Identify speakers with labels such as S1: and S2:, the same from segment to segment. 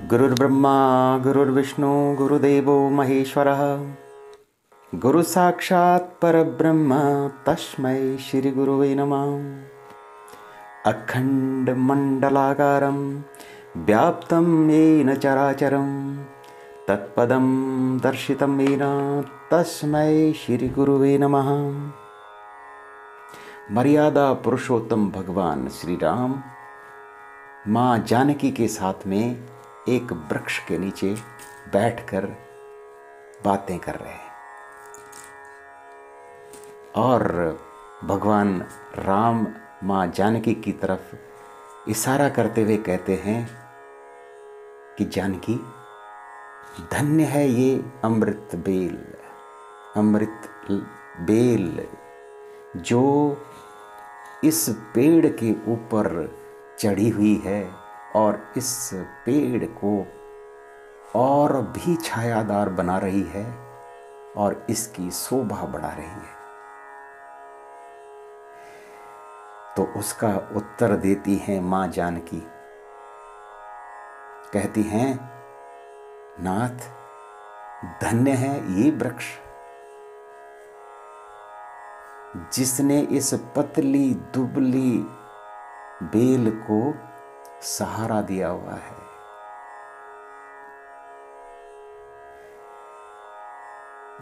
S1: गुरुर्ब्रह्मा, गुरुर्विष्णु, गुरुदेवो महेश्वरः। गुरुसाक्षात् परब्रह्म, तस्मै श्रीगुरुवे नमः। अखण्डमण्डलाकारं व्याप्तं येन चराचरं, तत्पदं दर्शितं येन तस्मै श्रीगुरुवे नमः। मर्यादा पुरुषोत्तम भगवान श्री राम माँ जानकी के साथ में एक वृक्ष के नीचे बैठकर बातें कर रहे हैं। और भगवान राम माँ जानकी की तरफ़ इशारा करते हुए कहते हैं कि, जानकी, धन्य है ये अमृत बेल अमृत बेल जो इस पेड़ के ऊपर चढ़ी हुई है। और इस पेड़ को और भी छायादार बना रही है और इसकी शोभा बढ़ा रही है। तो उसका उत्तर देती हैं माँ जानकी। कहती हैं, नाथ, धन्य है ये वृक्ष। जिसने इस पतली दुबली बेल को सहारा दिया हुआ है।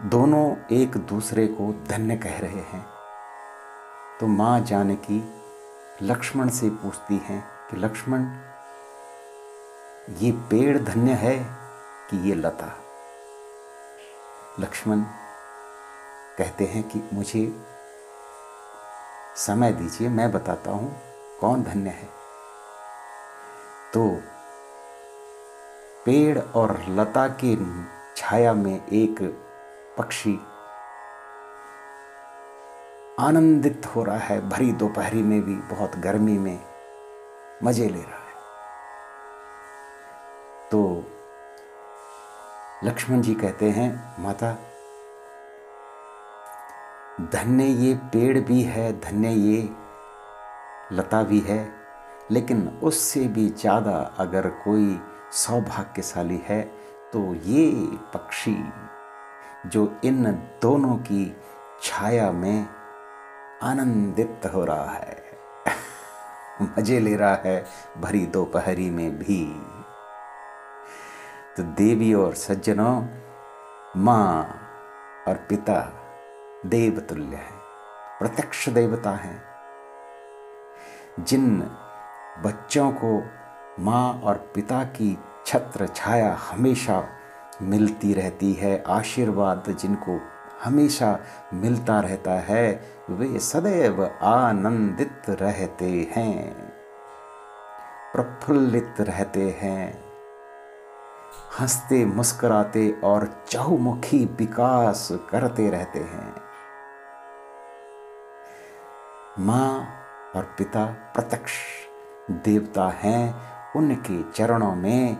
S1: दोनों एक दूसरे को धन्य कह रहे हैं। तो माँ जानकी लक्ष्मण से पूछती हैं कि, लक्ष्मण, ये पेड़ धन्य है कि ये लता? लक्ष्मण कहते हैं कि, मुझे समय दीजिए, मैं बताता हूँ कौन धन्य है? तो पेड़ और लता की छाया में एक पक्षी आनंदित हो रहा है। भरी दोपहरी में भी बहुत गर्मी में मज़े ले रहा है। तो लक्ष्मण जी कहते हैं, माता, धन्य ये पेड़ भी है, धन्य ये लता भी है लेकिन उससे भी ज़्यादा अगर कोई सौभाग्यशाली है तो ये पक्षी जो इन दोनों की छाया में आनंदित हो रहा है, मज़े ले रहा है भरी दोपहरी में भी। तो देवी और सज्जनों, माँ और पिता देवतुल्य है, प्रत्यक्ष देवता हैं, जिन बच्चों को माँ और पिता की छत्र छाया हमेशा मिलती रहती है, आशीर्वाद जिनको हमेशा मिलता रहता है, वे सदैव आनंदित रहते हैं, प्रफुल्लित रहते हैं। हँसते, मुस्कुराते और चहुमुखी विकास करते रहते हैं। माँ और पिता प्रत्यक्ष देवता हैं, उनके चरणों में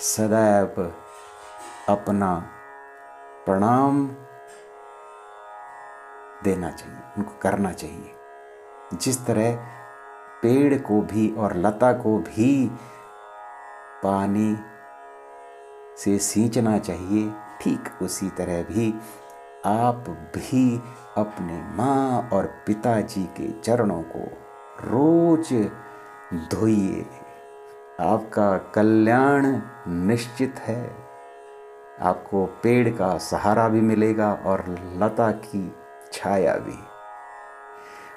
S1: सदैव अपना प्रणाम देना चाहिए, उनको करना चाहिए। जिस तरह पेड़ को भी और लता को भी पानी से सींचना चाहिए, ठीक उसी तरह भी आप भी अपने माँ और पिताजी के चरणों को रोज धोइए। आपका कल्याण निश्चित है। आपको पेड़ का सहारा भी मिलेगा और लता की छाया भी।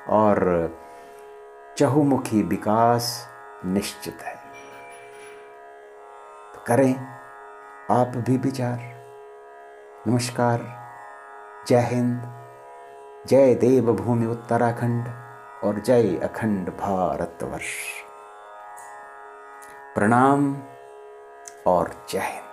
S1: और चहुमुखी विकास निश्चित है। तो करें आप भी विचार। नमस्कार। जय हिंद। जय देवभूमि उत्तराखंड। और जय अखंड भारतवर्ष। प्रणाम और जय हिंद।